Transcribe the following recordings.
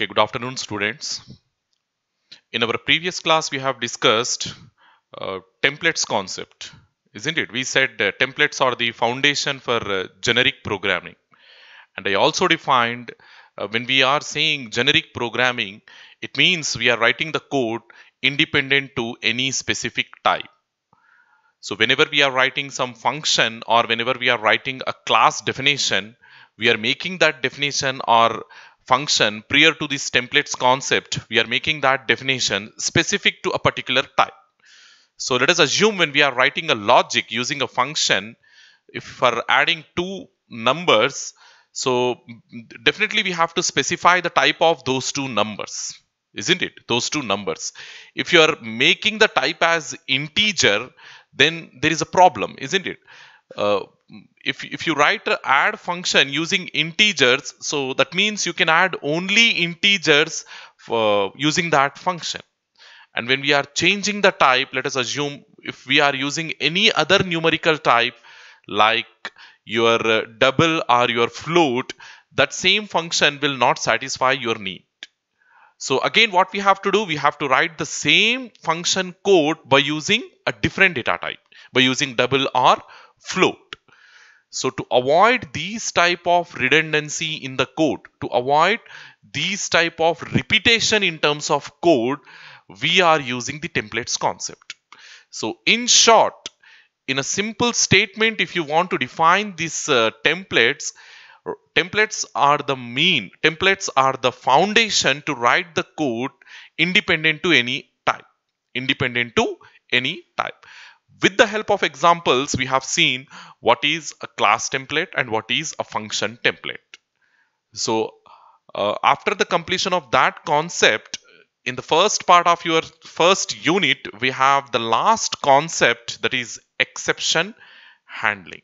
Okay, good afternoon, students. In our previous class, we have discussed uh, templates concept, isn't it? We said uh, templates are the foundation for uh, generic programming. And I also defined uh, when we are saying generic programming, it means we are writing the code independent to any specific type. So whenever we are writing some function or whenever we are writing a class definition, we are making that definition or function prior to this templates concept, we are making that definition specific to a particular type. So let us assume when we are writing a logic using a function, if for adding two numbers, so definitely we have to specify the type of those two numbers, isn't it? Those two numbers. If you are making the type as integer, then there is a problem, isn't it? Uh, if, if you write add function using integers, so that means you can add only integers for using that function. And when we are changing the type, let us assume if we are using any other numerical type like your double or your float, that same function will not satisfy your need. So again, what we have to do, we have to write the same function code by using a different data type, by using double or float. So to avoid these type of redundancy in the code, to avoid these type of repetition in terms of code, we are using the templates concept. So in short, in a simple statement, if you want to define these uh, templates, templates are the mean, templates are the foundation to write the code independent to any type, independent to any type. With the help of examples, we have seen what is a class template and what is a function template. So uh, after the completion of that concept, in the first part of your first unit, we have the last concept that is exception handling.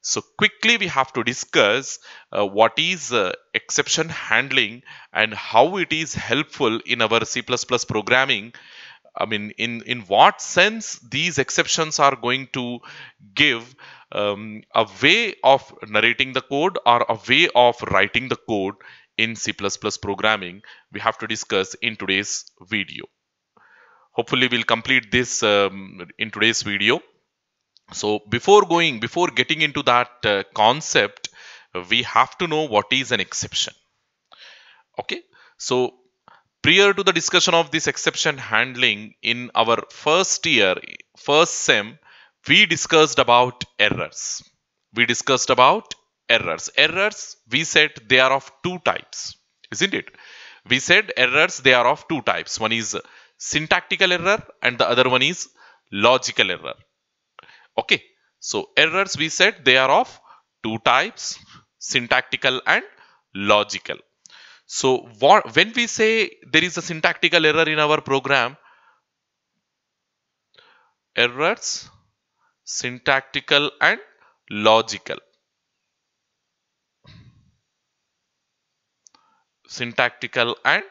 So quickly we have to discuss uh, what is uh, exception handling and how it is helpful in our C++ programming I mean, in, in what sense these exceptions are going to give um, a way of narrating the code or a way of writing the code in C++ programming, we have to discuss in today's video. Hopefully, we'll complete this um, in today's video. So before going, before getting into that uh, concept, we have to know what is an exception. Okay, so prior to the discussion of this exception handling in our first year first sem we discussed about errors. We discussed about errors. Errors we said they are of two types isn't it? We said errors they are of two types. One is syntactical error and the other one is logical error. Okay so errors we said they are of two types syntactical and logical so what, when we say there is a syntactical error in our program, errors, syntactical and logical. Syntactical and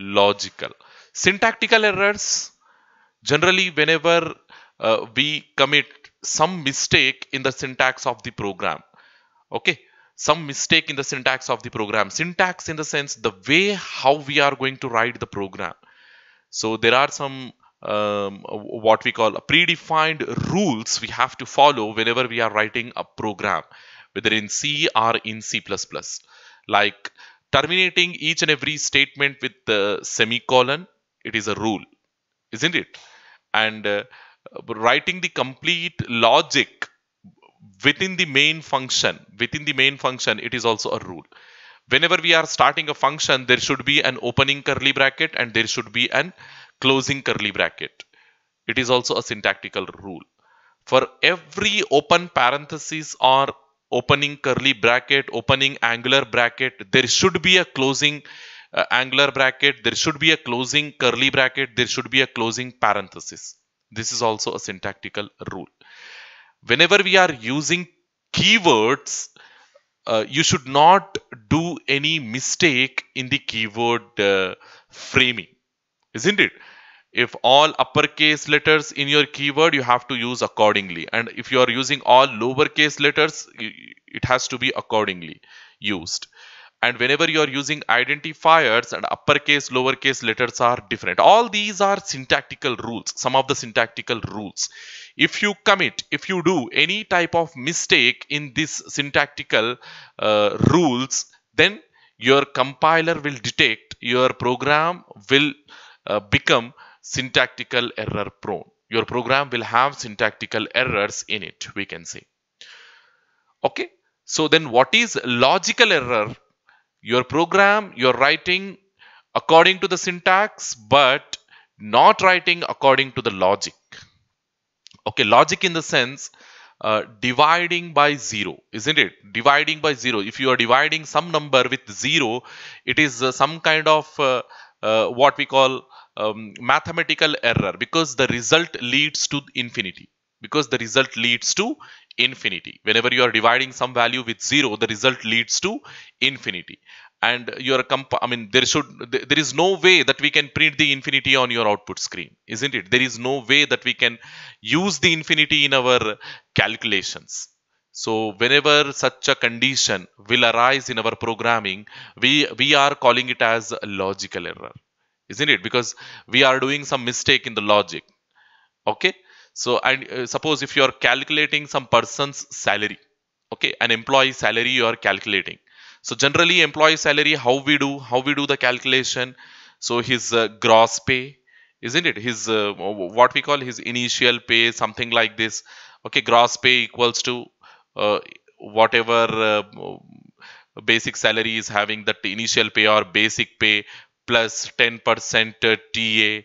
logical. Syntactical errors, generally whenever uh, we commit some mistake in the syntax of the program. Okay, some mistake in the syntax of the program. Syntax in the sense the way how we are going to write the program. So there are some um, what we call predefined rules we have to follow whenever we are writing a program, whether in C or in C++. Like terminating each and every statement with the semicolon, it is a rule, isn't it? And uh, writing the complete logic within the main function within the main function it is also a rule. Whenever we are starting a function there should be an opening curly bracket and there should be an closing curly bracket. It is also a syntactical rule. For every open parenthesis or opening curly bracket opening angular bracket there should be a closing uh, angular bracket there should be a closing curly bracket there should be a closing parenthesis. This is also a syntactical rule whenever we are using keywords, uh, you should not do any mistake in the keyword uh, framing, isn't it? If all uppercase letters in your keyword, you have to use accordingly. And if you are using all lowercase letters, it has to be accordingly used. and whenever you are using identifiers and uppercase lowercase letters are different all these are syntactical rules some of the syntactical rules if you commit if you do any type of mistake in this syntactical uh, rules then your compiler will detect your program will uh, become syntactical error prone. Your program will have syntactical errors in it we can say. Okay? So then what is logical error? Your program you're writing according to the syntax but not writing according to the logic okay logic in the sense uh, dividing by zero isn't it? Dividing by zero. If you are dividing some number with zero it is uh, some kind of uh, uh what we call um, mathematical error because the result leads to infinity. Because the result leads to infinity. Whenever you are dividing some value with zero the result leads to infinity and you your comp i mean there should there is no way that we can print the infinity on your output screen isn't it? There is no way that we can use the infinity in our calculations. So whenever such a condition will arise in our programming we we are calling it as a logical error isn't it? Because we are doing some mistake in the logic. Okay? So and uh, suppose if you are calculating some person's salary okay? An employee salary you are calculating so generally employee salary, how we do, how we do the calculation. So his uh, gross pay, isn't it? His uh, what we call his initial pay, something like this. Okay, gross pay equals to uh, whatever uh, basic salary is having that initial pay or basic pay plus 10% uh, TA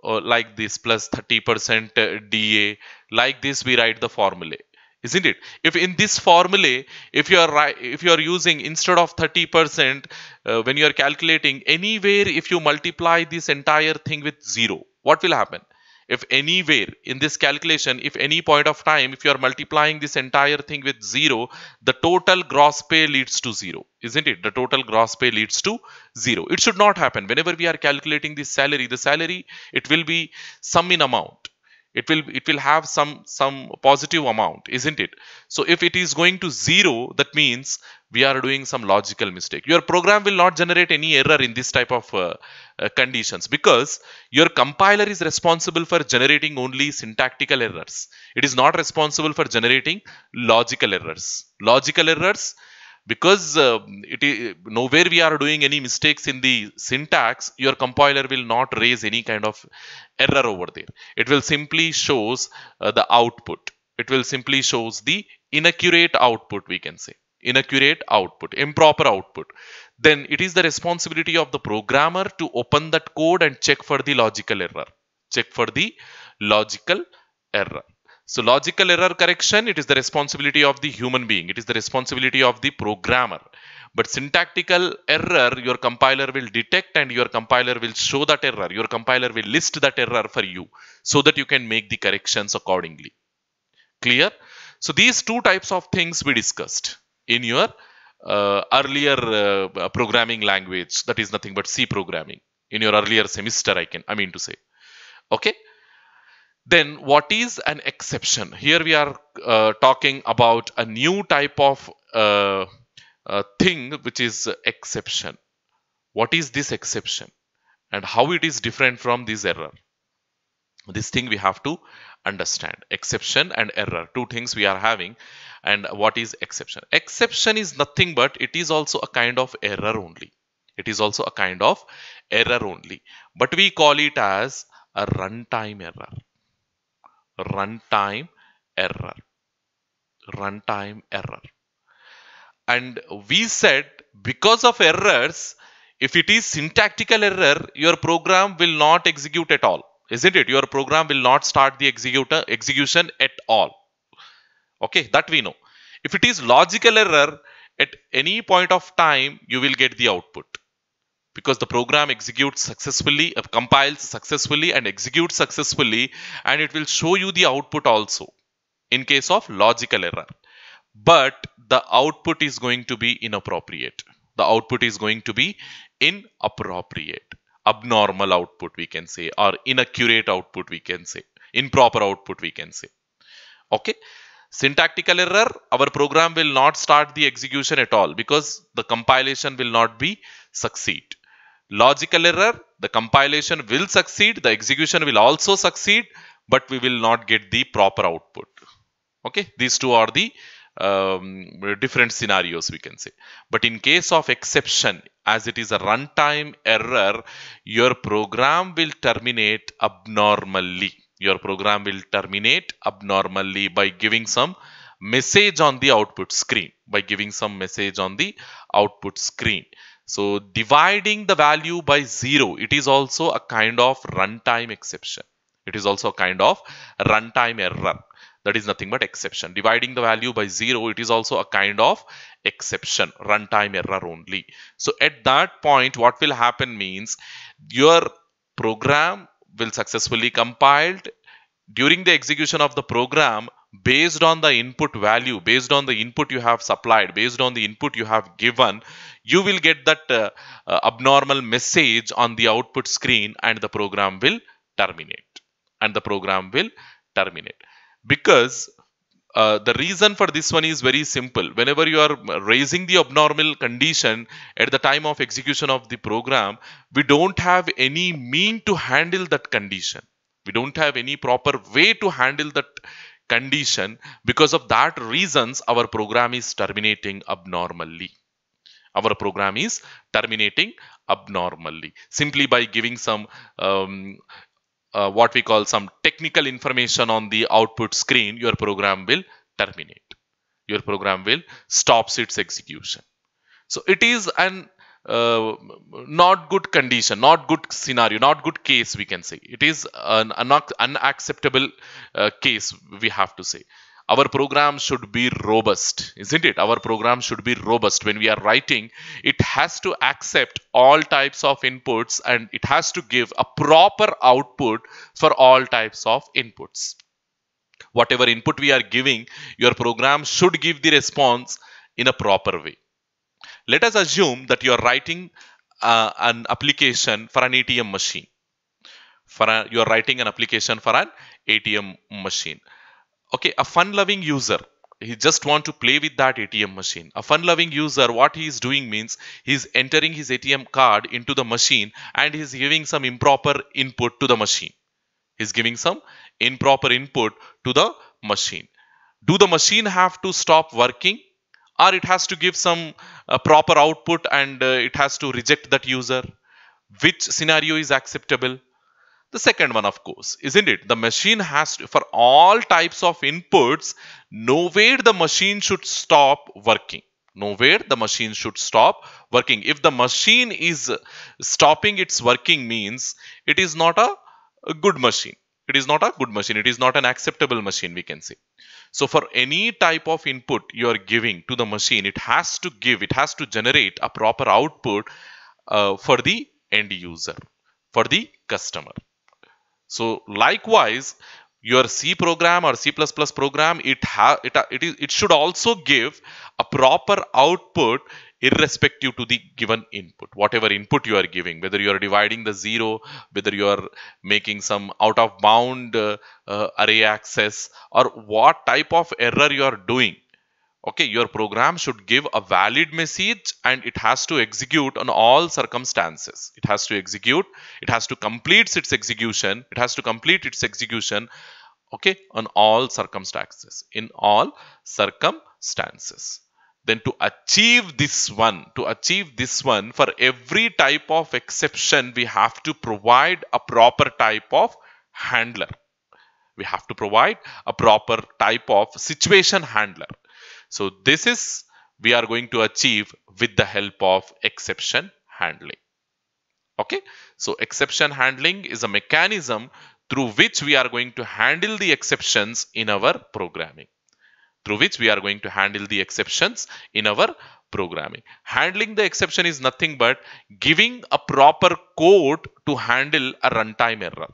or like this plus 30% uh, DA. Like this we write the formula isn't it? If in this formula if you are if you are using instead of 30 percent uh, when you are calculating anywhere if you multiply this entire thing with zero what will happen? If anywhere in this calculation if any point of time if you are multiplying this entire thing with zero the total gross pay leads to zero isn't it? The total gross pay leads to zero. It should not happen. Whenever we are calculating this salary the salary it will be some in amount it will it will have some some positive amount isn't it? So if it is going to zero that means we are doing some logical mistake. Your program will not generate any error in this type of uh, uh, conditions because your compiler is responsible for generating only syntactical errors. It is not responsible for generating logical errors. Logical errors because uh, it is nowhere we are doing any mistakes in the syntax your compiler will not raise any kind of error over there. It will simply shows uh, the output. It will simply shows the inaccurate output we can say. Inaccurate output improper output. Then it is the responsibility of the programmer to open that code and check for the logical error. Check for the logical error so logical error correction, it is the responsibility of the human being. It is the responsibility of the programmer. But syntactical error, your compiler will detect and your compiler will show that error. Your compiler will list that error for you so that you can make the corrections accordingly. Clear? So these two types of things we discussed in your uh, earlier uh, programming language. That is nothing but C programming in your earlier semester, I can, I mean to say. Okay. Then what is an exception? Here we are uh, talking about a new type of uh, uh, thing which is exception. What is this exception? And how it is different from this error? This thing we have to understand. Exception and error. Two things we are having. And what is exception? Exception is nothing but it is also a kind of error only. It is also a kind of error only. But we call it as a runtime error runtime error. Runtime error. And we said because of errors if it is syntactical error your program will not execute at all. Isn't it? Your program will not start the executor execution at all. Okay that we know. If it is logical error at any point of time you will get the output because the program executes successfully, uh, compiles successfully and executes successfully and it will show you the output also in case of logical error. But the output is going to be inappropriate. The output is going to be inappropriate, abnormal output we can say or inaccurate output we can say, improper output we can say. Okay. Syntactical error, our program will not start the execution at all because the compilation will not be succeed. Logical error, the compilation will succeed, the execution will also succeed, but we will not get the proper output. Okay, these two are the um, different scenarios we can say. But in case of exception, as it is a runtime error, your program will terminate abnormally. Your program will terminate abnormally by giving some message on the output screen. By giving some message on the output screen. So dividing the value by zero, it is also a kind of runtime exception. It is also a kind of runtime error. That is nothing but exception. Dividing the value by zero it is also a kind of exception runtime error only. So at that point what will happen means your program will successfully compiled during the execution of the program based on the input value based on the input you have supplied based on the input you have given you will get that uh, uh, abnormal message on the output screen and the program will terminate and the program will terminate because uh, the reason for this one is very simple. Whenever you are raising the abnormal condition at the time of execution of the program, we don't have any mean to handle that condition. We don't have any proper way to handle that condition. Because of that reasons, our program is terminating abnormally. Our program is terminating abnormally simply by giving some um, uh, what we call some technical information on the output screen, your program will terminate. Your program will stops its execution. So it is an uh, not good condition, not good scenario, not good case we can say. It is an unacceptable uh, case we have to say our program should be robust isn't it? Our program should be robust. When we are writing it has to accept all types of inputs and it has to give a proper output for all types of inputs. Whatever input we are giving your program should give the response in a proper way. Let us assume that you are writing uh, an application for an ATM machine. For a, you are writing an application for an ATM machine okay a fun loving user he just want to play with that atm machine. A fun loving user what he is doing means he is entering his atm card into the machine and he is giving some improper input to the machine. He is giving some improper input to the machine. Do the machine have to stop working or it has to give some uh, proper output and uh, it has to reject that user? Which scenario is acceptable the second one of course isn't it? The machine has to for all types of inputs nowhere the machine should stop working. Nowhere the machine should stop working. If the machine is stopping its working means it is not a, a good machine. It is not a good machine. It is not an acceptable machine we can say. So for any type of input you are giving to the machine it has to give it has to generate a proper output uh, for the end user for the customer so likewise, your C program or C++ program, it, ha it, it, is, it should also give a proper output irrespective to the given input. Whatever input you are giving whether you are dividing the zero whether you are making some out of bound uh, uh, array access or what type of error you are doing okay your program should give a valid message and it has to execute on all circumstances. It has to execute it has to complete its execution it has to complete its execution okay on all circumstances in all circumstances. Then to achieve this one to achieve this one for every type of exception we have to provide a proper type of handler. We have to provide a proper type of situation handler so this is we are going to achieve with the help of exception handling. Okay. So exception handling is a mechanism through which we are going to handle the exceptions in our programming. Through which we are going to handle the exceptions in our programming. Handling the exception is nothing but giving a proper code to handle a runtime error.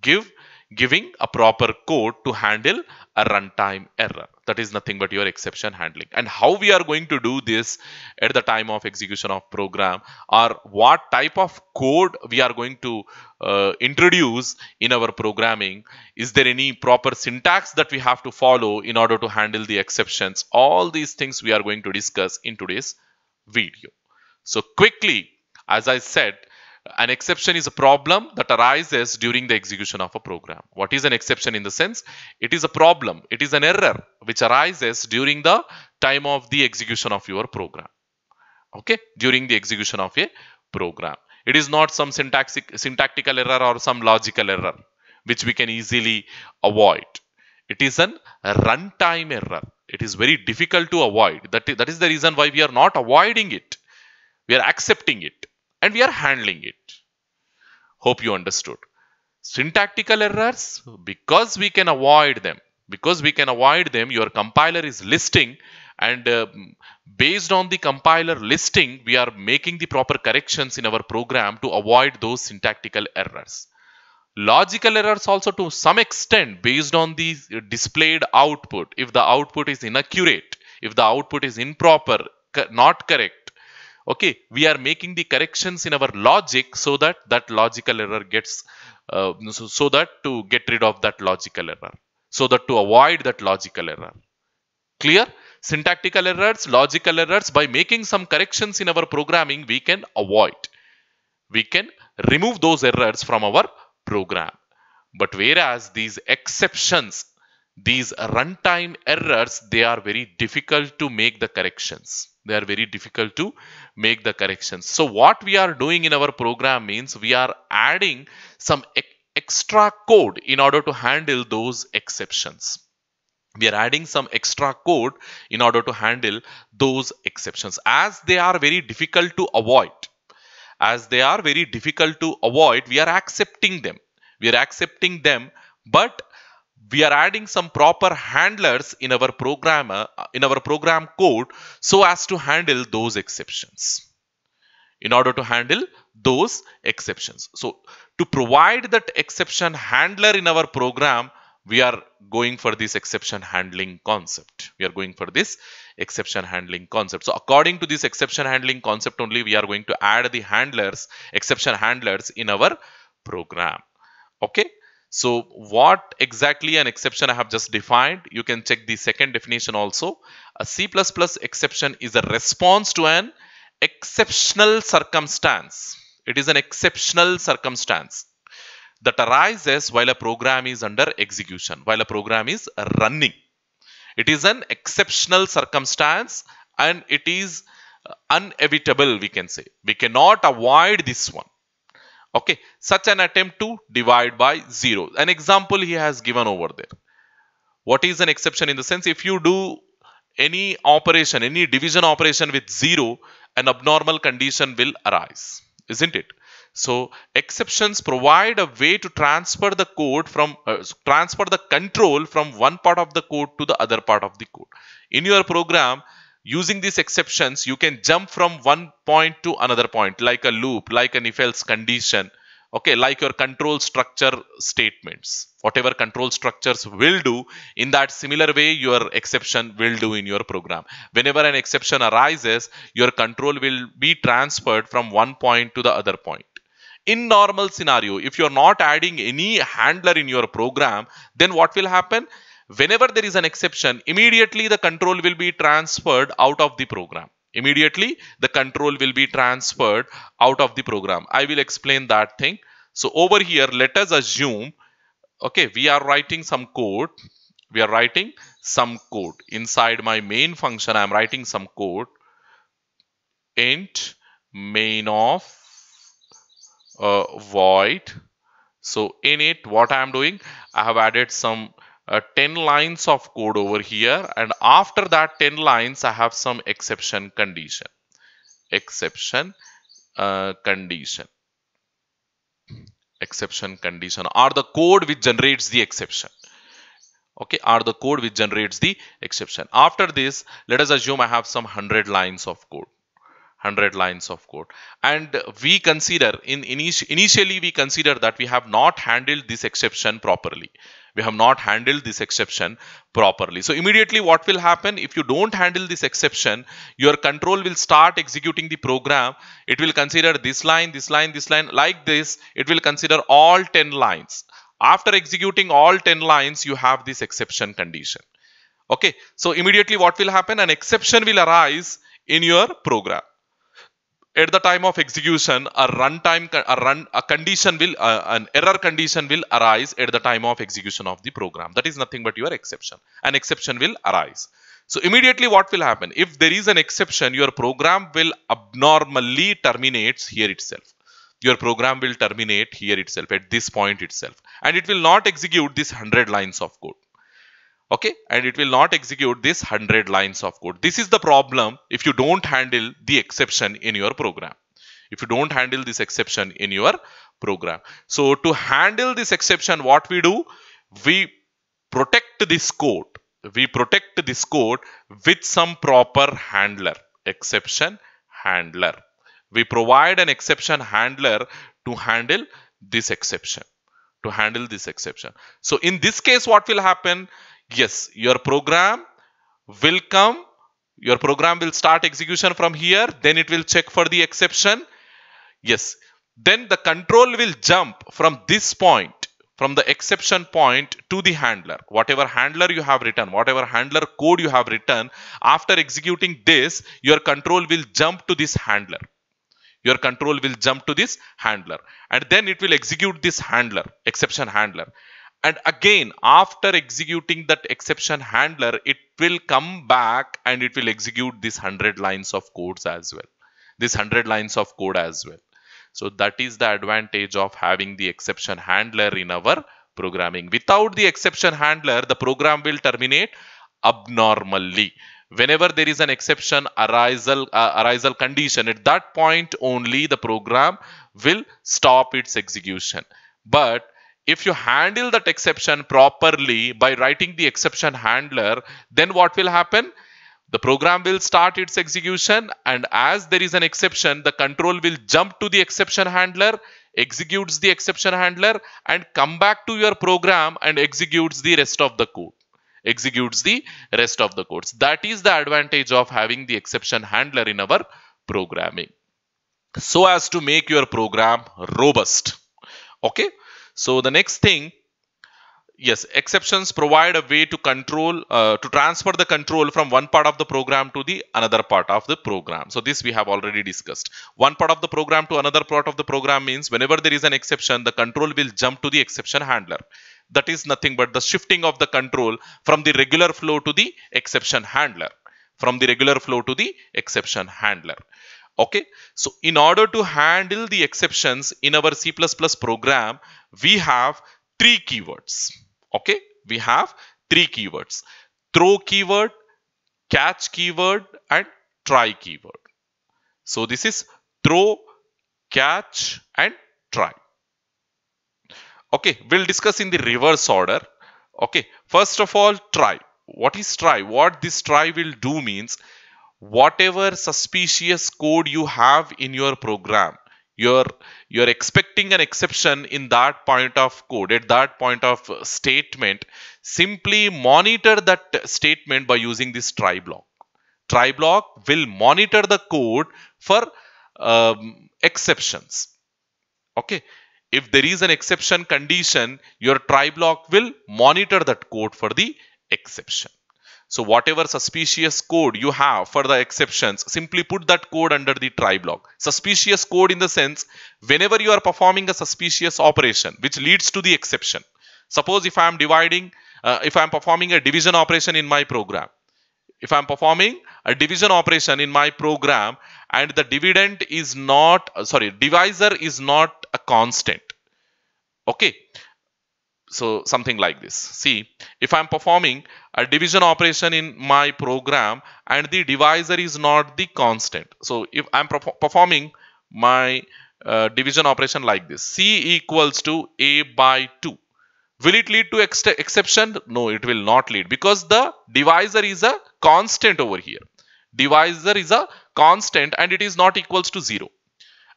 Give giving a proper code to handle a runtime error. That is nothing but your exception handling. And how we are going to do this at the time of execution of program or what type of code we are going to uh, introduce in our programming is there any proper syntax that we have to follow in order to handle the exceptions? All these things we are going to discuss in today's video. So quickly as i said an exception is a problem that arises during the execution of a program. What is an exception in the sense? It is a problem. It is an error which arises during the time of the execution of your program. Okay, during the execution of a program. It is not some syntactic, syntactical error or some logical error which we can easily avoid. It is an runtime error. It is very difficult to avoid. That, that is the reason why we are not avoiding it. We are accepting it and we are handling it. Hope you understood. Syntactical errors, because we can avoid them, because we can avoid them, your compiler is listing and uh, based on the compiler listing, we are making the proper corrections in our program to avoid those syntactical errors. Logical errors also to some extent based on the displayed output. If the output is inaccurate, if the output is improper, not correct, okay we are making the corrections in our logic so that that logical error gets uh, so, so that to get rid of that logical error so that to avoid that logical error. Clear? Syntactical errors logical errors by making some corrections in our programming we can avoid. We can remove those errors from our program. But whereas these exceptions these runtime errors they are very difficult to make the corrections they are very difficult to make the corrections. So what we are doing in our program means we are adding some extra code in order to handle those exceptions. We are adding some extra code in order to handle those exceptions as they are very difficult to avoid. As they are very difficult to avoid, we are accepting them. We are accepting them, but we are adding some proper handlers in our program uh, in our program code so as to handle those exceptions. In order to handle those exceptions. So to provide that exception handler in our program we are going for this exception handling concept. We are going for this exception handling concept. So according to this exception handling concept only we are going to add the handlers exception handlers in our program. Okay so what exactly an exception I have just defined, you can check the second definition also. A C++ exception is a response to an exceptional circumstance. It is an exceptional circumstance that arises while a program is under execution, while a program is running. It is an exceptional circumstance and it is uh, unevitable, we can say. We cannot avoid this one okay such an attempt to divide by 0 an example he has given over there. What is an exception in the sense if you do any operation any division operation with 0 an abnormal condition will arise isn't it? So exceptions provide a way to transfer the code from uh, transfer the control from one part of the code to the other part of the code. In your program using these exceptions you can jump from one point to another point like a loop like an if else condition okay like your control structure statements. Whatever control structures will do in that similar way your exception will do in your program. Whenever an exception arises your control will be transferred from one point to the other point. In normal scenario if you're not adding any handler in your program then what will happen whenever there is an exception, immediately the control will be transferred out of the program. Immediately the control will be transferred out of the program. I will explain that thing. So over here, let us assume, okay, we are writing some code. We are writing some code. Inside my main function, I am writing some code. int main of uh, void. So in it, what I am doing, I have added some uh, 10 lines of code over here and after that 10 lines I have some exception condition. Exception uh, condition. Exception condition are the code which generates the exception. Okay are the code which generates the exception. After this let us assume I have some 100 lines of code. 100 lines of code. And we consider in initi initially we consider that we have not handled this exception properly we have not handled this exception properly. So immediately what will happen? If you don't handle this exception your control will start executing the program. It will consider this line this line this line. Like this it will consider all 10 lines. After executing all 10 lines you have this exception condition. Okay? So immediately what will happen? An exception will arise in your program at the time of execution a runtime a run a condition will uh, an error condition will arise at the time of execution of the program. That is nothing but your exception. An exception will arise. So immediately what will happen? If there is an exception your program will abnormally terminates here itself. Your program will terminate here itself at this point itself. And it will not execute this 100 lines of code okay? And it will not execute this 100 lines of code. This is the problem if you don't handle the exception in your program. If you don't handle this exception in your program. So to handle this exception what we do? We protect this code. We protect this code with some proper handler exception handler. We provide an exception handler to handle this exception. To handle this exception. So in this case what will happen yes your program will come. Your program will start execution from here. Then it will check for the exception. Yes. Then the control will jump from this point from the exception point to the handler. Whatever handler you have written whatever handler code you have written after executing this your control will jump to this handler. Your control will jump to this handler. And then it will execute this handler exception handler and again after executing that exception handler it will come back and it will execute these 100 lines of codes as well. This 100 lines of code as well. So that is the advantage of having the exception handler in our programming. Without the exception handler the program will terminate abnormally. Whenever there is an exception arisal uh, arisal condition at that point only the program will stop its execution. But if you handle that exception properly by writing the exception handler, then what will happen? The program will start its execution and as there is an exception, the control will jump to the exception handler, executes the exception handler and come back to your program and executes the rest of the code executes the rest of the codes. That is the advantage of having the exception handler in our programming. So as to make your program robust. Okay. So the next thing, yes, exceptions provide a way to control, uh, to transfer the control from one part of the program to the another part of the program. So this we have already discussed. One part of the program to another part of the program means whenever there is an exception, the control will jump to the exception handler. That is nothing but the shifting of the control from the regular flow to the exception handler. From the regular flow to the exception handler okay so in order to handle the exceptions in our C++ program we have three keywords. Okay? We have three keywords. Throw keyword catch keyword and try keyword. So this is throw catch and try. Okay? We'll discuss in the reverse order. Okay? First of all try. What is try? What this try will do means whatever suspicious code you have in your program you're you're expecting an exception in that point of code at that point of statement. Simply monitor that statement by using this try block. Try block will monitor the code for um, exceptions. Okay? If there is an exception condition your try block will monitor that code for the exception so whatever suspicious code you have for the exceptions, simply put that code under the try block. Suspicious code in the sense, whenever you are performing a suspicious operation, which leads to the exception. Suppose if I am dividing, uh, if I am performing a division operation in my program, if I am performing a division operation in my program and the dividend is not, uh, sorry, divisor is not a constant. Okay, so something like this see if i'm performing a division operation in my program and the divisor is not the constant. So if i'm performing my uh, division operation like this c equals to a by 2 will it lead to ex exception? No it will not lead because the divisor is a constant over here. Divisor is a constant and it is not equals to 0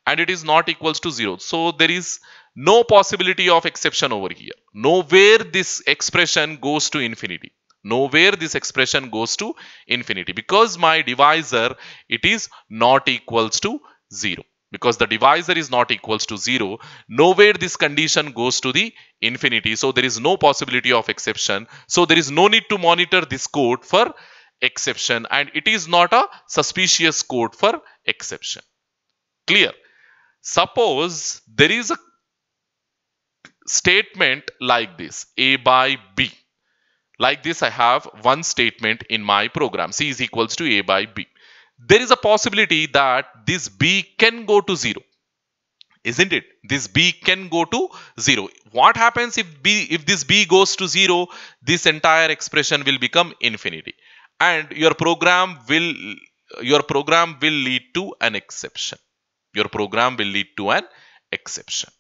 and it is not equals to 0 so there is no possibility of exception over here. Nowhere this expression goes to infinity nowhere this expression goes to infinity. Because my divisor it is not equals to 0 because the divisor is not equals to 0 nowhere this condition goes to the infinity. So there is no possibility of exception. So there is no need to monitor this code for exception. And it is not a suspicious code for exception. Clear? Suppose there is a statement like this a by b like this, I have one statement in my program. C is equals to A by B. There is a possibility that this B can go to 0. Isn't it? This B can go to 0. What happens if B if this B goes to 0? This entire expression will become infinity. And your program will your program will lead to an exception. Your program will lead to an exception.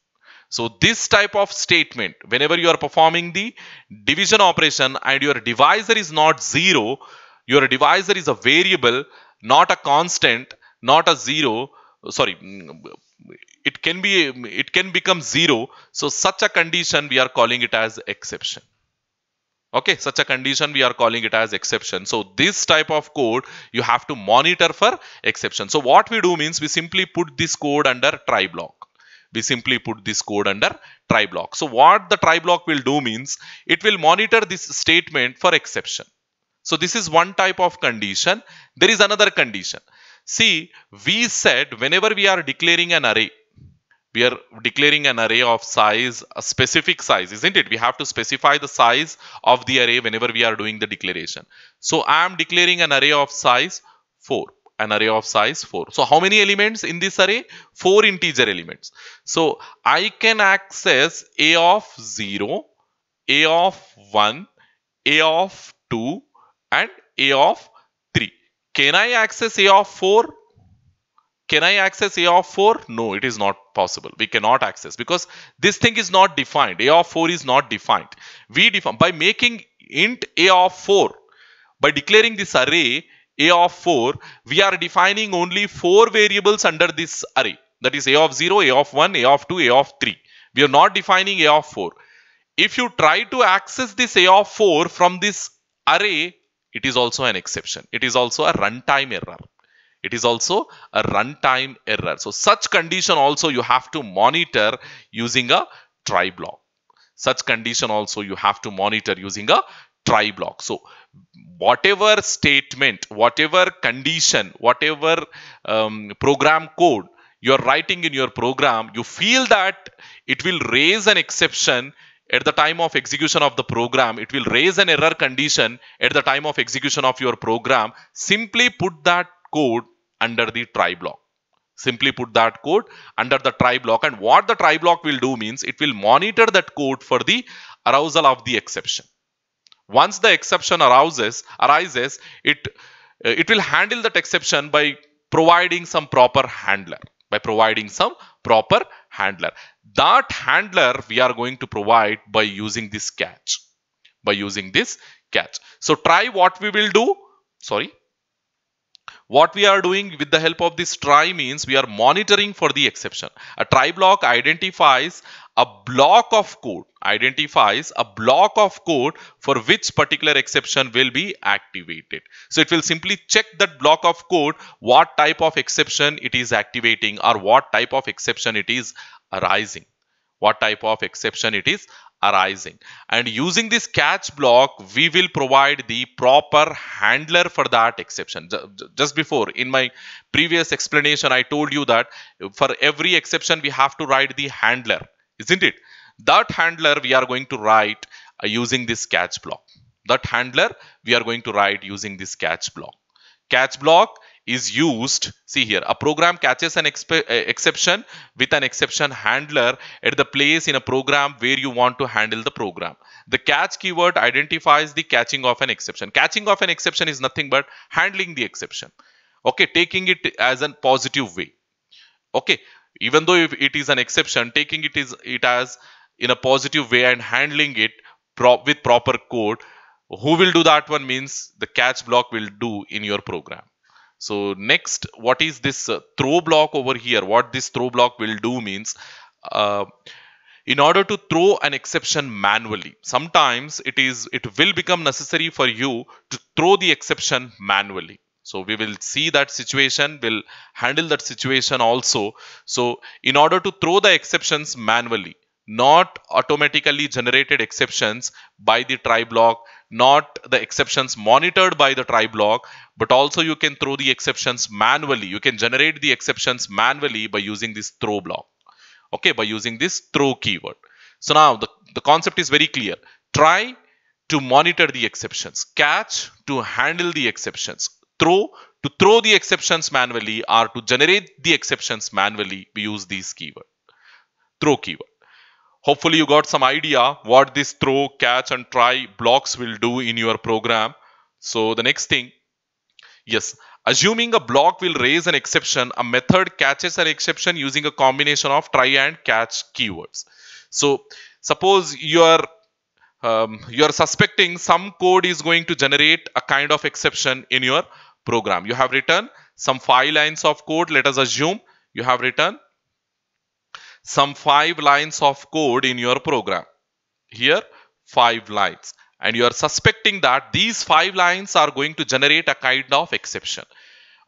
So this type of statement, whenever you are performing the division operation and your divisor is not zero, your divisor is a variable, not a constant, not a zero, sorry, it can be, it can become zero. So such a condition, we are calling it as exception. Okay, such a condition we are calling it as exception. So this type of code you have to monitor for exception. So what we do means we simply put this code under try block we simply put this code under try block. So what the try block will do means it will monitor this statement for exception. So this is one type of condition. There is another condition. See, we said whenever we are declaring an array, we are declaring an array of size, a specific size, isn't it? We have to specify the size of the array whenever we are doing the declaration. So I am declaring an array of size 4 an array of size 4. So how many elements in this array? 4 integer elements. So I can access a of 0, a of 1, a of 2 and a of 3. Can I access a of 4? Can I access a of 4? No, it is not possible. We cannot access because this thing is not defined. a of 4 is not defined. We define by making int a of 4 by declaring this array a of 4, we are defining only 4 variables under this array. That is a of 0, a of 1, a of 2, a of 3. We are not defining a of 4. If you try to access this a of 4 from this array, it is also an exception. It is also a runtime error. It is also a runtime error. So such condition also you have to monitor using a try block. Such condition also you have to monitor using a try block. So whatever statement, whatever condition, whatever um, program code you're writing in your program, you feel that it will raise an exception at the time of execution of the program, it will raise an error condition at the time of execution of your program, simply put that code under the try block. Simply put that code under the try block and what the try block will do means it will monitor that code for the arousal of the exception. Once the exception arises, arises it, it will handle that exception by providing some proper handler. By providing some proper handler. That handler we are going to provide by using this catch. By using this catch. So try what we will do. Sorry. What we are doing with the help of this try means we are monitoring for the exception. A try block identifies a block of code identifies a block of code for which particular exception will be activated. So it will simply check that block of code what type of exception it is activating or what type of exception it is arising. What type of exception it is arising. And using this catch block, we will provide the proper handler for that exception. Just before, in my previous explanation, I told you that for every exception, we have to write the handler isn't it? That handler we are going to write uh, using this catch block. That handler we are going to write using this catch block. Catch block is used, see here, a program catches an uh, exception with an exception handler at the place in a program where you want to handle the program. The catch keyword identifies the catching of an exception. Catching of an exception is nothing but handling the exception. Okay, taking it as a positive way. Okay, even though if it is an exception taking it is it as in a positive way and handling it pro with proper code who will do that one means the catch block will do in your program So next, what is this uh, throw block over here? What this throw block will do means, uh, in order to throw an exception manually, sometimes it is it will become necessary for you to throw the exception manually. So we will see that situation, we'll handle that situation also. So in order to throw the exceptions manually, not automatically generated exceptions by the try block, not the exceptions monitored by the try block, but also you can throw the exceptions manually. You can generate the exceptions manually by using this throw block. Okay, by using this throw keyword. So now the, the concept is very clear. Try to monitor the exceptions. Catch to handle the exceptions. Throw to throw the exceptions manually or to generate the exceptions manually. We use these keyword. Throw keyword. Hopefully you got some idea what this throw, catch and try blocks will do in your program. So the next thing, yes, assuming a block will raise an exception, a method catches an exception using a combination of try and catch keywords. So suppose you are um, you are suspecting some code is going to generate a kind of exception in your program. You have written some five lines of code. Let us assume you have written some five lines of code in your program. Here, five lines. And you are suspecting that these five lines are going to generate a kind of exception.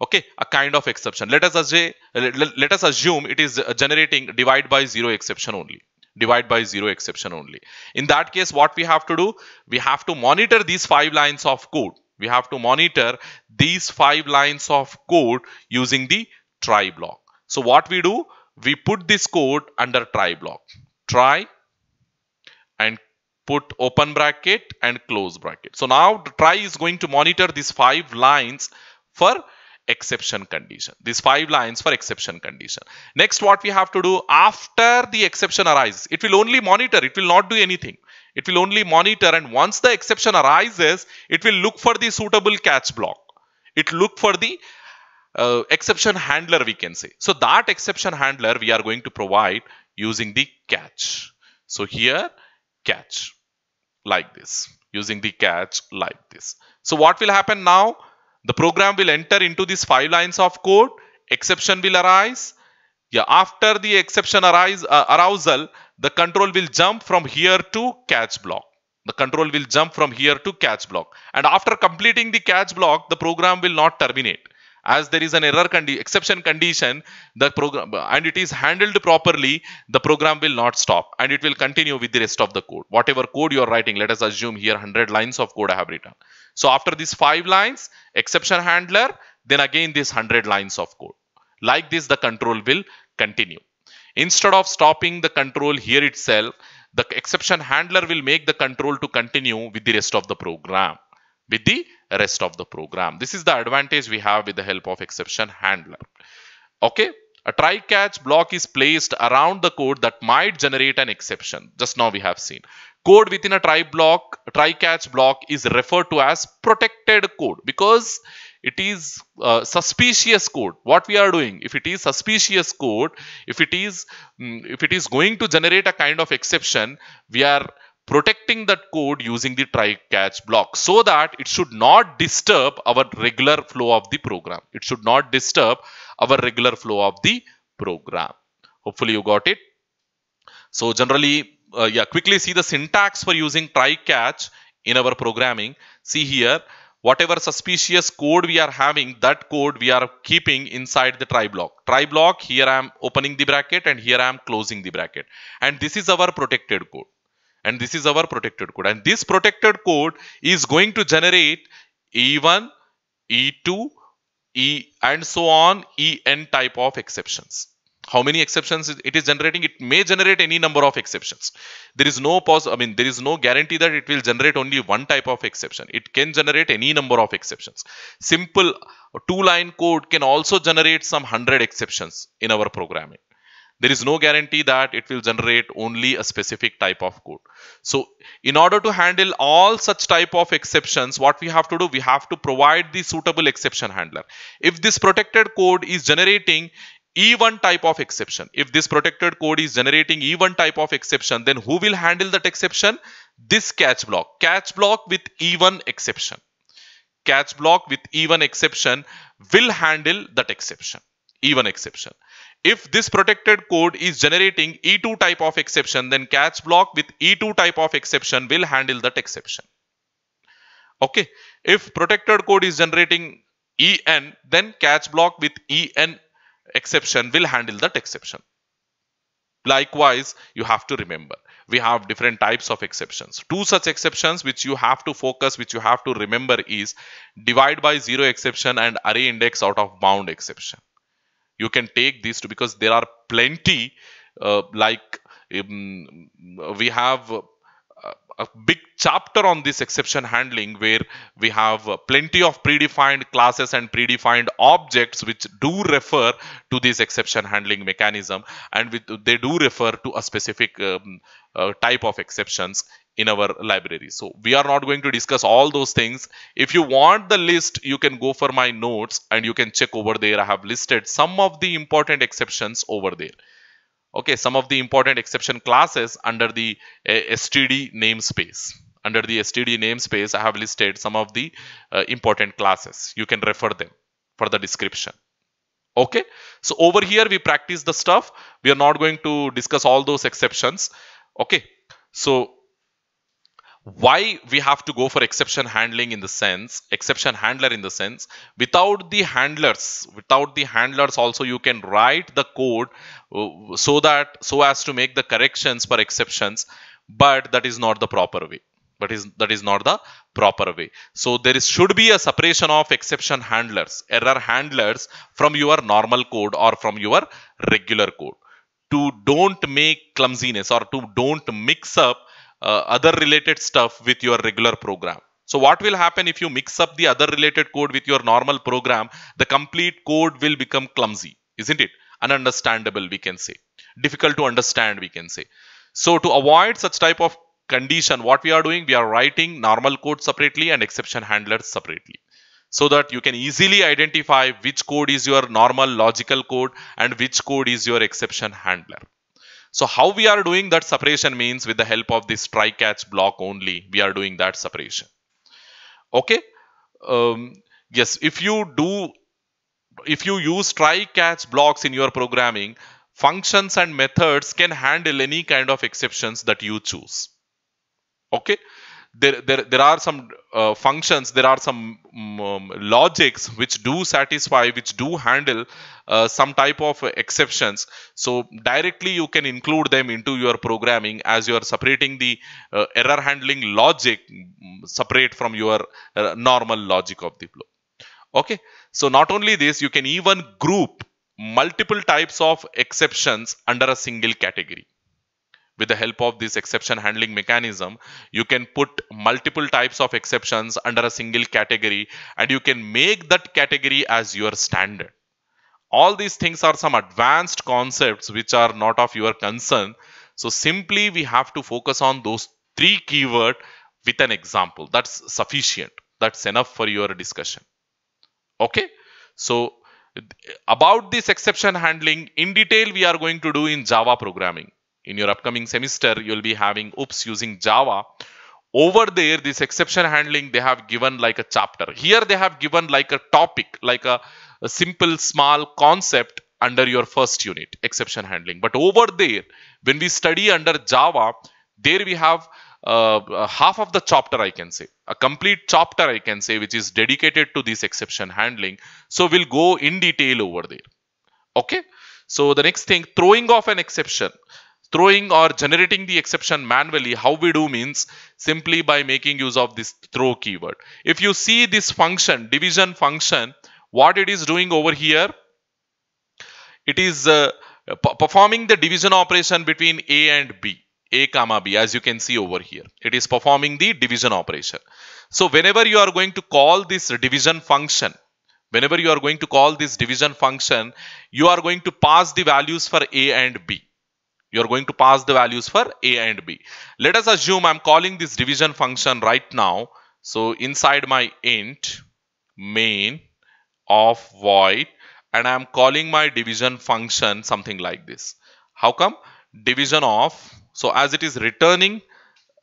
Okay, a kind of exception. Let us, assume, let us assume it is generating divide by zero exception only divide by zero exception only. In that case, what we have to do? We have to monitor these five lines of code. We have to monitor these five lines of code using the try block. So what we do? We put this code under try block. Try and put open bracket and close bracket. So now try is going to monitor these five lines for exception condition. These five lines for exception condition. Next, what we have to do after the exception arises, it will only monitor, it will not do anything. It will only monitor and once the exception arises, it will look for the suitable catch block. It look for the uh, exception handler we can say. So that exception handler we are going to provide using the catch. So here catch like this using the catch like this. So what will happen now? The program will enter into these five lines of code. Exception will arise. Yeah, after the exception arise, uh, arousal, the control will jump from here to catch block. The control will jump from here to catch block. And after completing the catch block, the program will not terminate as there is an error condi exception condition the program and it is handled properly the program will not stop and it will continue with the rest of the code. Whatever code you are writing let us assume here 100 lines of code i have written. So after these five lines exception handler then again this 100 lines of code. Like this the control will continue. Instead of stopping the control here itself the exception handler will make the control to continue with the rest of the program with the rest of the program. This is the advantage we have with the help of exception handler. Okay. A try catch block is placed around the code that might generate an exception. Just now we have seen. Code within a try block, try catch block is referred to as protected code because it is uh, suspicious code what we are doing if it is suspicious code if it is um, if it is going to generate a kind of exception we are protecting that code using the try catch block so that it should not disturb our regular flow of the program. It should not disturb our regular flow of the program. Hopefully you got it. So generally, uh, yeah, quickly see the syntax for using try catch in our programming. See here, whatever suspicious code we are having, that code we are keeping inside the try block. Try block, here I am opening the bracket and here I am closing the bracket. And this is our protected code and this is our protected code. And this protected code is going to generate e1 e2 e and so on en type of exceptions. How many exceptions it is generating? It may generate any number of exceptions. There is no pause i mean there is no guarantee that it will generate only one type of exception. It can generate any number of exceptions. Simple two line code can also generate some 100 exceptions in our programming there is no guarantee that it will generate only a specific type of code. So in order to handle all such type of exceptions, what we have to do, we have to provide the suitable exception handler. If this protected code is generating E1 type of exception, if this protected code is generating E1 type of exception, then who will handle that exception? This catch block, catch block with E1 exception catch block with E1 exception will handle that exception, even exception. If this protected code is generating E2 type of exception, then catch block with E2 type of exception will handle that exception. Okay. If protected code is generating En, then catch block with En exception will handle that exception. Likewise, you have to remember we have different types of exceptions. Two such exceptions which you have to focus, which you have to remember is divide by zero exception and array index out of bound exception. You can take these two because there are plenty uh, like um, we have a big chapter on this exception handling where we have plenty of predefined classes and predefined objects which do refer to this exception handling mechanism and with, they do refer to a specific um, uh, type of exceptions in our library. So we are not going to discuss all those things. If you want the list, you can go for my notes and you can check over there. I have listed some of the important exceptions over there. Okay some of the important exception classes under the uh, std namespace. Under the std namespace i have listed some of the uh, important classes. You can refer them for the description. Okay? So over here we practice the stuff. We are not going to discuss all those exceptions. Okay? So why we have to go for exception handling in the sense exception handler in the sense without the handlers without the handlers also you can write the code uh, so that so as to make the corrections for exceptions but that is not the proper way. But is that is not the proper way. So there is should be a separation of exception handlers error handlers from your normal code or from your regular code. To don't make clumsiness or to don't mix up uh, other related stuff with your regular program. So what will happen if you mix up the other related code with your normal program? The complete code will become clumsy, isn't it? Ununderstandable, we can say. Difficult to understand, we can say. So to avoid such type of condition, what we are doing, we are writing normal code separately and exception handlers separately so that you can easily identify which code is your normal logical code and which code is your exception handler. So how we are doing that separation means with the help of this try catch block only, we are doing that separation. Okay. Um, yes, if you do, if you use try catch blocks in your programming, functions and methods can handle any kind of exceptions that you choose. Okay there, there, there are some uh, functions, there are some um, logics which do satisfy, which do handle uh, some type of exceptions. So directly you can include them into your programming as you are separating the uh, error handling logic mm, separate from your uh, normal logic of the flow. Okay, so not only this, you can even group multiple types of exceptions under a single category with the help of this exception handling mechanism, you can put multiple types of exceptions under a single category and you can make that category as your standard. All these things are some advanced concepts which are not of your concern. So simply we have to focus on those three keyword with an example. That's sufficient. That's enough for your discussion. Okay. So about this exception handling in detail we are going to do in Java programming in your upcoming semester you'll be having OOPs using java. Over there this exception handling they have given like a chapter. Here they have given like a topic like a, a simple small concept under your first unit exception handling. But over there when we study under java there we have uh, half of the chapter I can say. A complete chapter I can say which is dedicated to this exception handling. So we'll go in detail over there. Okay? So the next thing throwing off an exception throwing or generating the exception manually how we do means simply by making use of this throw keyword. If you see this function division function what it is doing over here it is uh, performing the division operation between a and b a comma b as you can see over here. It is performing the division operation. So whenever you are going to call this division function whenever you are going to call this division function you are going to pass the values for a and b you're going to pass the values for a and b. Let us assume I'm calling this division function right now. So inside my int main of void and I'm calling my division function something like this. How come? Division of, so as it is returning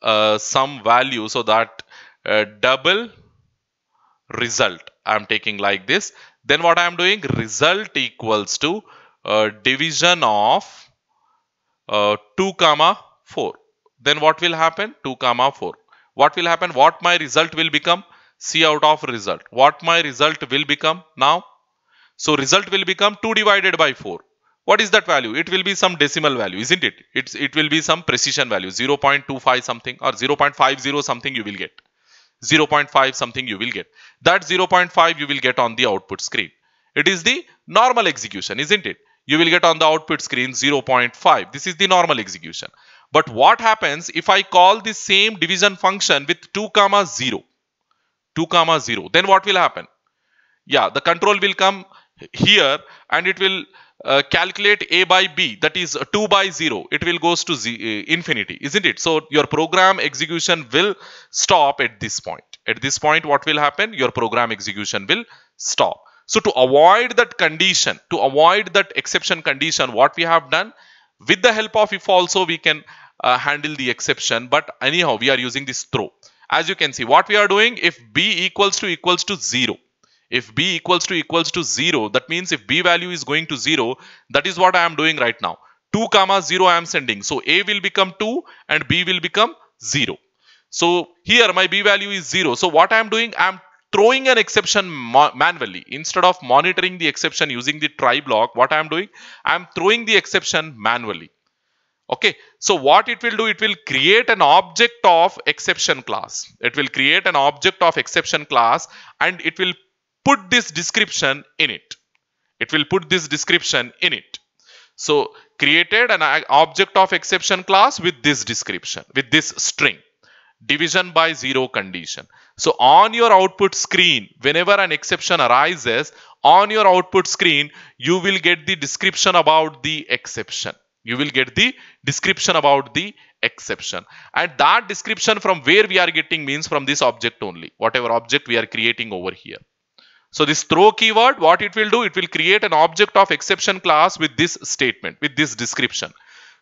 uh, some value so that uh, double result I'm taking like this then what I am doing result equals to uh, division of uh, 2 comma 4 then what will happen? 2 comma 4 what will happen? What my result will become? C out of result. What my result will become now? So result will become 2 divided by 4 what is that value? It will be some decimal value isn't it? It's it will be some precision value. 0.25 something or 0.50 something you will get. 0.5 something you will get. That 0.5 you will get on the output screen. It is the normal execution isn't it you will get on the output screen 0.5 this is the normal execution. But what happens if i call the same division function with 2 comma 0 2 comma 0 then what will happen? Yeah the control will come here and it will uh, calculate a by b. That is 2 by 0 it will goes to z, uh, infinity isn't it? So your program execution will stop at this point. At this point what will happen? Your program execution will stop so to avoid that condition to avoid that exception condition what we have done with the help of if also we can uh, handle the exception. But anyhow we are using this throw. As you can see what we are doing if b equals to equals to 0 if b equals to equals to 0 that means if b value is going to 0 that is what i am doing right now. 2 comma 0 i am sending. So a will become 2 and b will become 0 so here my b value is 0 so what i am doing i am throwing an exception manually. Instead of monitoring the exception using the try block what i am doing? I am throwing the exception manually. Okay? So what it will do? It will create an object of exception class. It will create an object of exception class and it will put this description in it. It will put this description in it. So created an object of exception class with this description with this string. Division by zero condition so on your output screen whenever an exception arises on your output screen you will get the description about the exception. You will get the description about the exception. And that description from where we are getting means from this object only whatever object we are creating over here. So this throw keyword what it will do? It will create an object of exception class with this statement with this description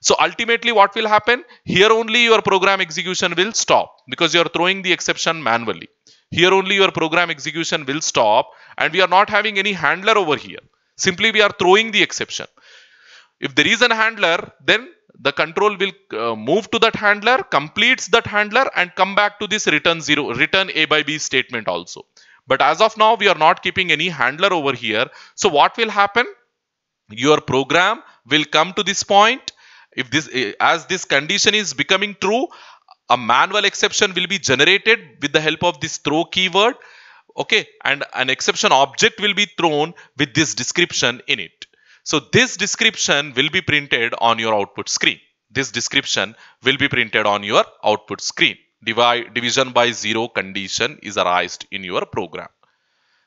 so ultimately what will happen here only your program execution will stop because you are throwing the exception manually here only your program execution will stop and we are not having any handler over here simply we are throwing the exception if there is a handler, then the control will uh, move to that handler, completes that handler and come back to this return zero, return a by b statement also. But as of now, we are not keeping any handler over here. So what will happen? Your program will come to this point. If this, eh, as this condition is becoming true, a manual exception will be generated with the help of this throw keyword. Okay. And an exception object will be thrown with this description in it. So this description will be printed on your output screen. This description will be printed on your output screen. Divide, division by zero condition is arised in your program.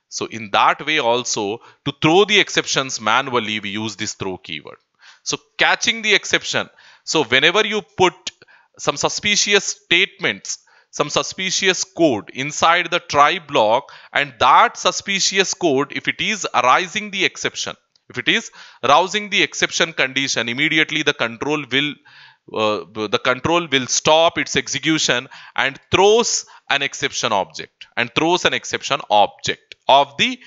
So in that way also to throw the exceptions manually we use this throw keyword. So catching the exception. So whenever you put some suspicious statements some suspicious code inside the try block and that suspicious code if it is arising the exception if it is rousing the exception condition, immediately the control will uh, the control will stop its execution and throws an exception object and throws an exception object of the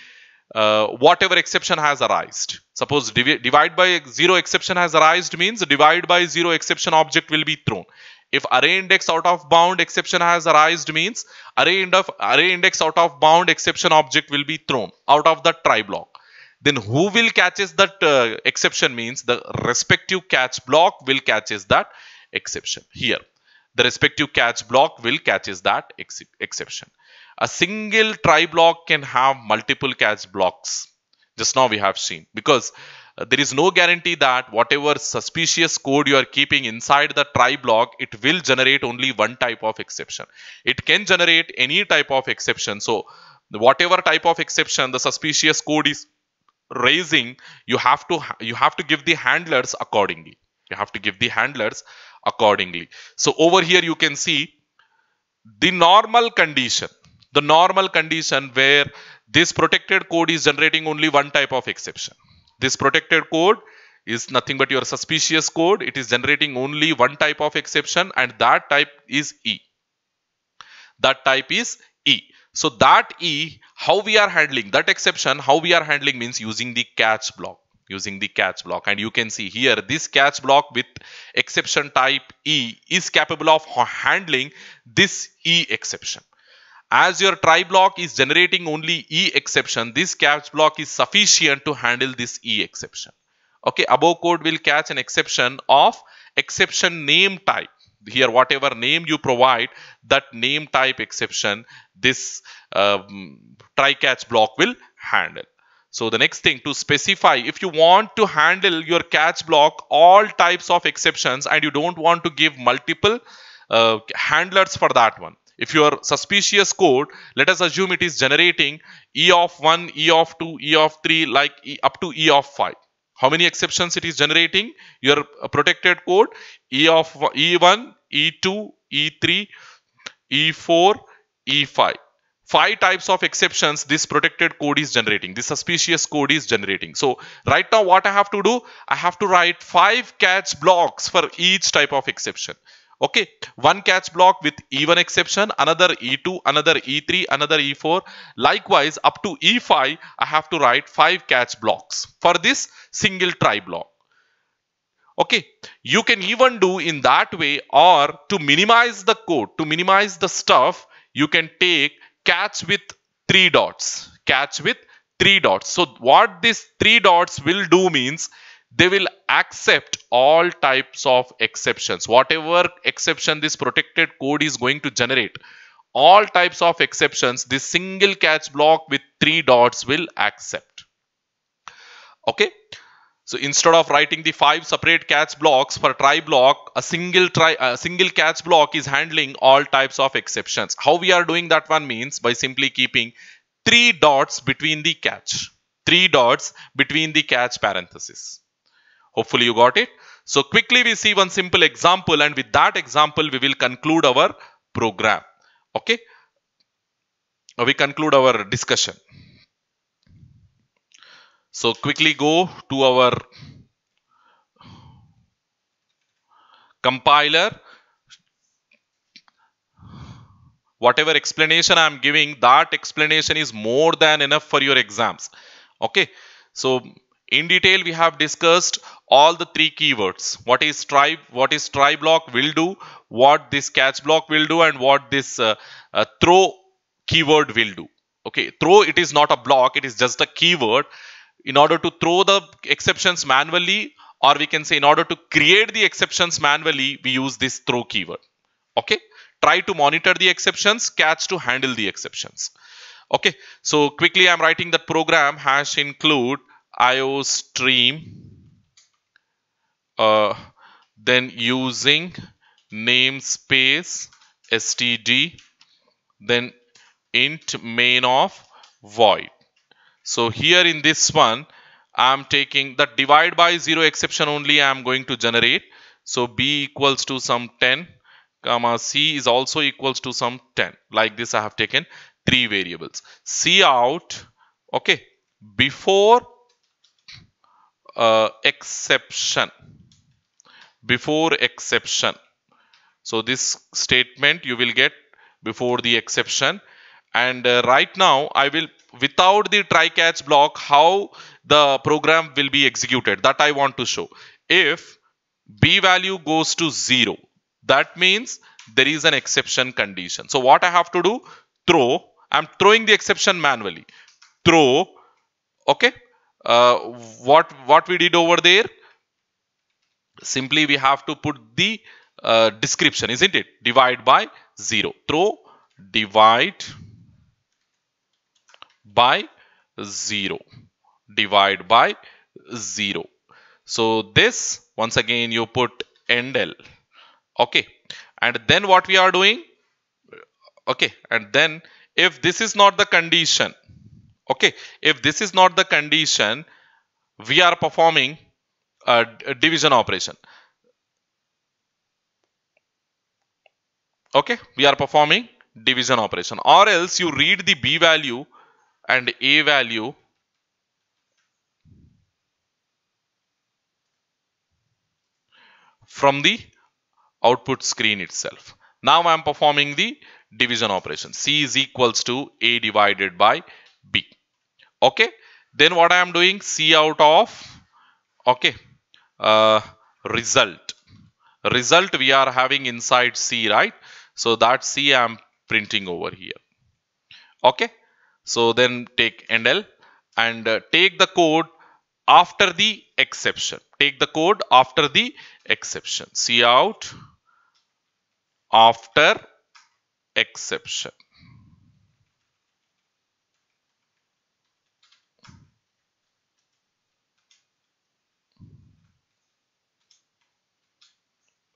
uh, whatever exception has arisen. Suppose div divide by zero exception has arisen means divide by zero exception object will be thrown. If array index out of bound exception has arisen means array, of, array index out of bound exception object will be thrown out of the try block then who will catches that uh, exception means the respective catch block will catches that exception here the respective catch block will catches that ex exception a single try block can have multiple catch blocks. Just now we have seen. Because uh, there is no guarantee that whatever suspicious code you are keeping inside the try block it will generate only one type of exception. It can generate any type of exception. So whatever type of exception the suspicious code is raising you have to you have to give the handlers accordingly. You have to give the handlers accordingly. So over here you can see the normal condition the normal condition where this protected code is generating only one type of exception. This protected code is nothing but your suspicious code. It is generating only one type of exception and that type is e. That type is e. So that E, how we are handling that exception, how we are handling means using the catch block using the catch block. And you can see here this catch block with exception type E is capable of handling this E exception. As your try block is generating only E exception, this catch block is sufficient to handle this E exception. Okay, above code will catch an exception of exception name type. Here, whatever name you provide, that name type exception, this um, try catch block will handle. So the next thing to specify, if you want to handle your catch block all types of exceptions and you don't want to give multiple uh, handlers for that one. If your suspicious code, let us assume it is generating E of 1, E of 2, E of 3, like e, up to E of 5. How many exceptions it is generating? Your uh, protected code, E of E1, E2, E3, E4, E5 five types of exceptions this protected code is generating this suspicious code is generating so right now what i have to do i have to write five catch blocks for each type of exception okay one catch block with e1 exception another e2 another e3 another e4 likewise up to e5 i have to write five catch blocks for this single try block. Okay you can even do in that way or to minimize the code to minimize the stuff you can take catch with three dots catch with three dots. So what this three dots will do means they will accept all types of exceptions whatever exception this protected code is going to generate all types of exceptions this single catch block with three dots will accept okay so instead of writing the five separate catch blocks for try block, a single try a single catch block is handling all types of exceptions. How we are doing that one means by simply keeping three dots between the catch. Three dots between the catch parenthesis. Hopefully you got it. So quickly we see one simple example and with that example we will conclude our program. Okay. We conclude our discussion. So quickly go to our compiler. Whatever explanation I am giving, that explanation is more than enough for your exams. Okay. So in detail, we have discussed all the three keywords. What is try, what is try block will do, what this catch block will do, and what this uh, uh, throw keyword will do. Okay, throw it is not a block, it is just a keyword in order to throw the exceptions manually or we can say in order to create the exceptions manually we use this throw keyword okay try to monitor the exceptions catch to handle the exceptions okay so quickly i'm writing that program hash include iostream uh, then using namespace std then int main of void so here in this one, I'm taking the divide by 0 exception only I'm going to generate. So B equals to some 10, comma C is also equals to some 10. Like this I have taken three variables. C out, okay, before uh, exception. Before exception. So this statement you will get before the exception. And uh, right now I will without the try catch block how the program will be executed. That I want to show. If b value goes to 0 that means there is an exception condition. So what I have to do? Throw. I'm throwing the exception manually. Throw. Okay uh, what what we did over there simply we have to put the uh, description isn't it? Divide by 0 throw divide by 0 divide by 0 so this once again you put endl okay. And then what we are doing? Okay. And then if this is not the condition okay if this is not the condition we are performing a, division operation okay we are performing division operation or else you read the b value and a value from the output screen itself. Now I am performing the division operation. C is equals to A divided by B. Okay. Then what I am doing? C out of, okay, uh, result. Result we are having inside C, right? So that C I am printing over here. Okay. So then take endl and uh, take the code after the exception. Take the code after the exception. C out after exception.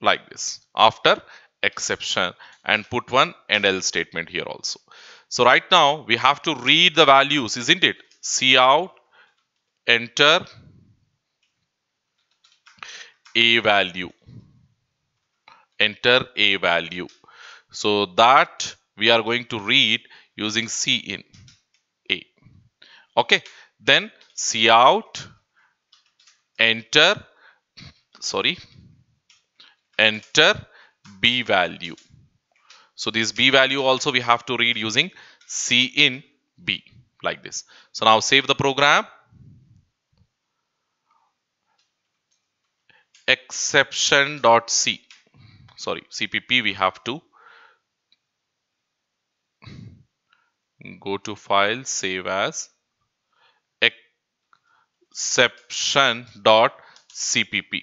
Like this after exception and put one and else statement here also. So right now we have to read the values isn't it? C out enter a value enter a value so that we are going to read using c in a okay then c out enter sorry enter b value. So this b value also we have to read using c in b like this. So now save the program. Exception dot c. Sorry cpp we have to go to file save as exception.cpp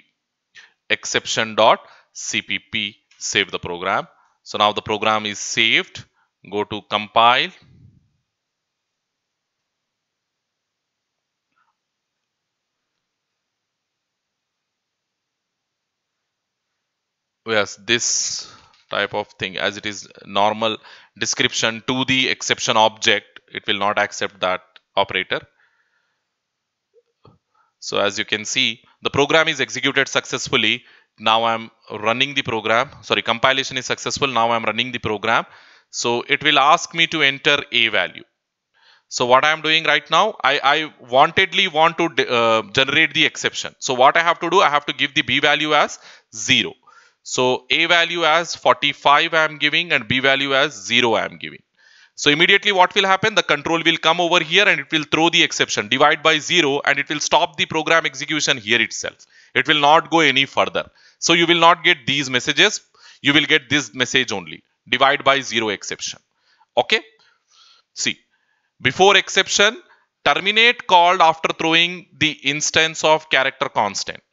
exception.cpp save the program. So now the program is saved. Go to compile. Yes this type of thing as it is normal description to the exception object it will not accept that operator. So as you can see the program is executed successfully now i'm running the program sorry compilation is successful now i'm running the program so it will ask me to enter a value so what I am doing right now, I, I wantedly want to uh, generate the exception. So what I have to do, I have to give the B value as 0. So A value as 45 I am giving and B value as 0 I am giving. So immediately what will happen? The control will come over here and it will throw the exception, divide by 0 and it will stop the program execution here itself. It will not go any further. So you will not get these messages. You will get this message only, divide by 0 exception. Okay. See, before exception, terminate called after throwing the instance of character constant.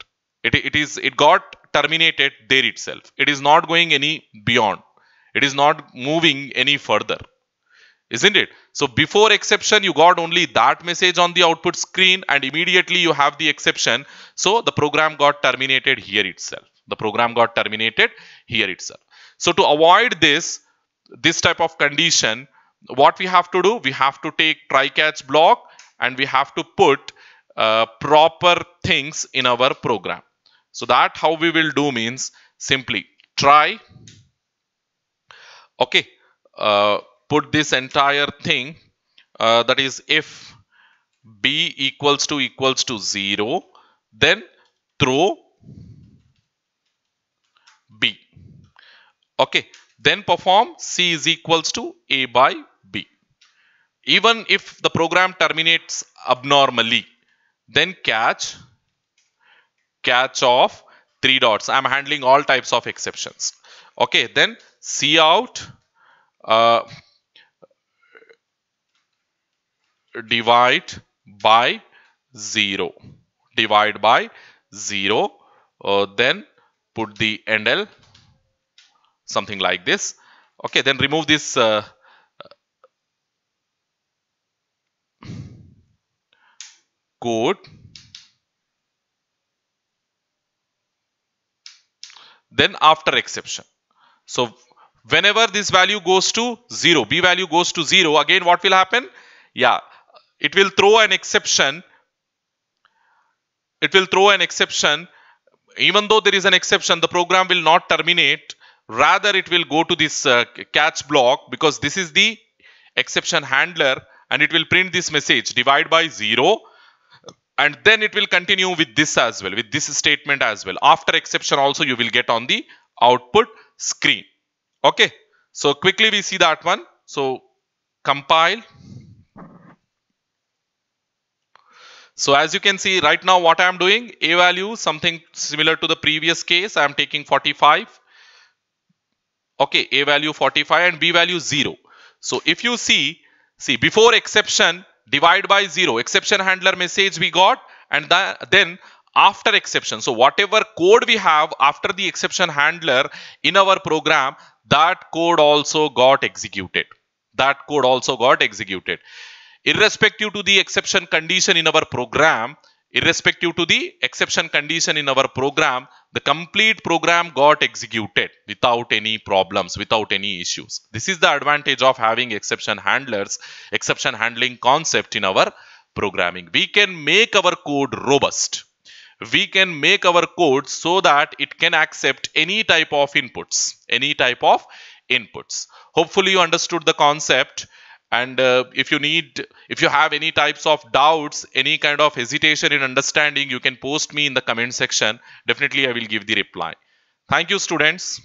It, it is it got terminated there itself. It is not going any beyond. It is not moving any further. Isn't it? So before exception, you got only that message on the output screen and immediately you have the exception. So the program got terminated here itself. The program got terminated here itself. So to avoid this, this type of condition, what we have to do, we have to take try catch block and we have to put uh, proper things in our program. So that how we will do means simply try. Okay, uh, put this entire thing uh, that is if b equals to equals to 0 then throw b okay. Then perform c is equals to a by b. Even if the program terminates abnormally then catch catch of three dots. I'm handling all types of exceptions. Okay, then C out uh, divide by 0 divide by 0 uh, then put the endl something like this okay then remove this uh, code then after exception. So whenever this value goes to 0, b value goes to 0, again what will happen? Yeah, it will throw an exception. It will throw an exception. Even though there is an exception, the program will not terminate. Rather, it will go to this uh, catch block because this is the exception handler and it will print this message divide by 0 and then it will continue with this as well with this statement as well. After exception also you will get on the output screen. Okay. So quickly we see that one. So compile. So as you can see right now what I am doing a value something similar to the previous case. I am taking 45 okay a value 45 and b value 0 so if you see see before exception divide by 0 exception handler message we got and then after exception. So whatever code we have after the exception handler in our program that code also got executed. That code also got executed. Irrespective to the exception condition in our program irrespective to the exception condition in our program the complete program got executed without any problems without any issues. This is the advantage of having exception handlers exception handling concept in our programming. We can make our code robust. We can make our code so that it can accept any type of inputs any type of inputs. Hopefully you understood the concept and uh, if you need if you have any types of doubts any kind of hesitation in understanding you can post me in the comment section. Definitely i will give the reply. Thank you students